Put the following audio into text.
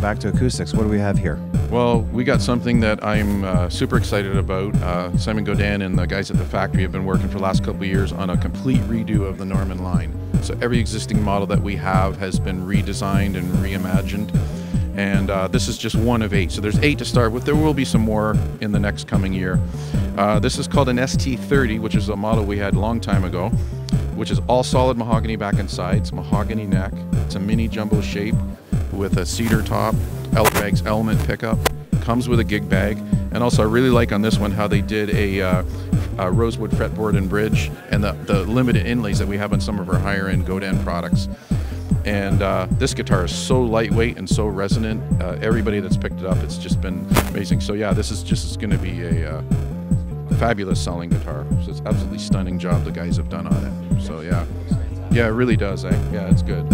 back to acoustics. What do we have here? Well, we got something that I'm uh, super excited about. Uh, Simon Godin and the guys at the factory have been working for the last couple of years on a complete redo of the Norman line. So every existing model that we have has been redesigned and reimagined. And uh, this is just one of eight. So there's eight to start with. There will be some more in the next coming year. Uh, this is called an ST30, which is a model we had a long time ago, which is all solid mahogany back and sides, mahogany neck. It's a mini jumbo shape with a cedar top, LR Baggs element pickup. Comes with a gig bag. And also I really like on this one how they did a, uh, a rosewood fretboard and bridge and the, the limited inlays that we have on some of our higher end Godin products. And uh, this guitar is so lightweight and so resonant. Uh, everybody that's picked it up, it's just been amazing. So yeah, this is just going to be a uh, fabulous selling guitar. So it's absolutely stunning job the guys have done on it. So yeah, yeah, it really does. Eh? Yeah, it's good.